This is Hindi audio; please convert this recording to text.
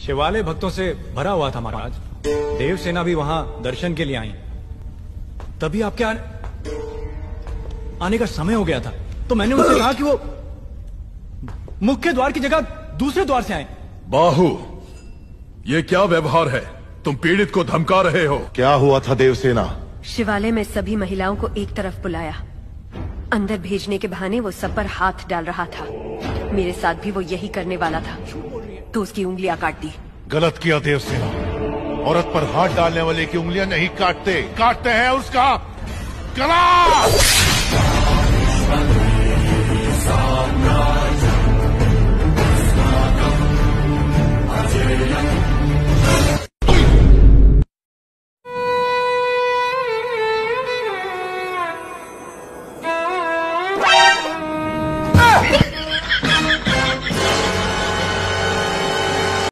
शिवालय भक्तों से भरा हुआ था महाराज। देवसेना भी वहाँ दर्शन के लिए आई। तभी आपके आने, आने का समय हो गया था। तो मैंने उनसे कहा कि वो मुख्य द्वार की जगह दूसरे द्वार से आए। बाहु ये क्या व्यवहार है? तुम पीड़ित को धमका रहे हो। क्या हुआ था देवसेना? शिवालय में सभी महिलाओं को एक तरफ़ बुलाया। अंदर भेजने के बहाने वो सब पर हाथ डाल रहा था। मेरे साथ भी वो यही करने वाला था। तो उसकी उंगलियाँ काट दी गलत किया देवसेना। औरत पर हाथ डालने वाले की उंगलियाँ नहीं काटते। काटते हैं उसका। गला